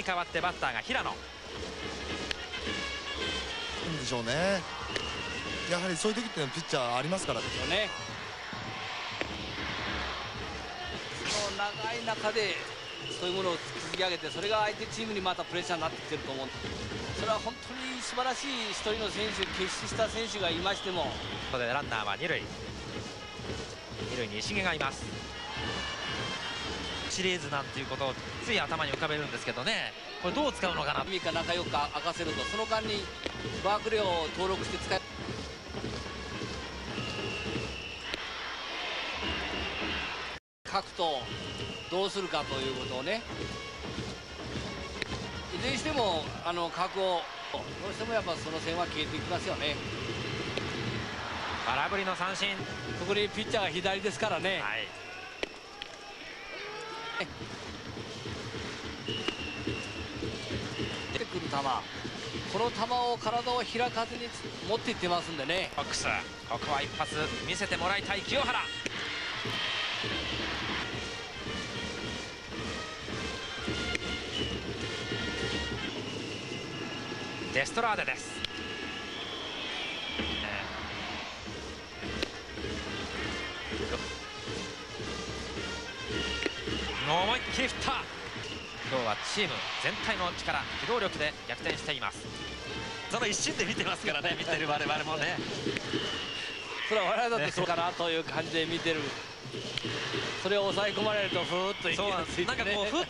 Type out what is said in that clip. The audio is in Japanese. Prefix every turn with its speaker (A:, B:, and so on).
A: に代わってバッターが平野。
B: いいんでしょうね。やはりそういう時っていうのはピッチャーありますから
C: よね。その長い中でそういうものを築き上げてそれが相手チームにまたプレッシャーになってきてると思う。それは本当に素晴らしい一人の選手決死した選手がいましても。
A: ここでランナーは二塁。二塁に石毛がいますシリーズなんていうことをつい頭に浮かべるんですけどね。これどう使うのかな。
C: ミか仲良く明かせるとその間にバークレーを登録して使え書くとどうするかということをね。いずれにしてもあの角をどうしてもやっぱその線は消えていきますよね。
A: 空振りの三振。
C: 特にピッチャーが左ですからね、
A: はい
C: 出てくる球。この球を体を開かずに持っていってますんでね。
A: フォックス。ここは一発見せてもらいたい清原。デストラーデです、えー思いっきり振った。今日はチーム全体の力機動力で逆転しています。その一瞬で見てますからね見てる我々もね。
C: それは我々だってそうかなという感じで見てる。それを抑え込まれるとふーっと息
A: そう
C: がついて、ね、
A: なんかこうふっ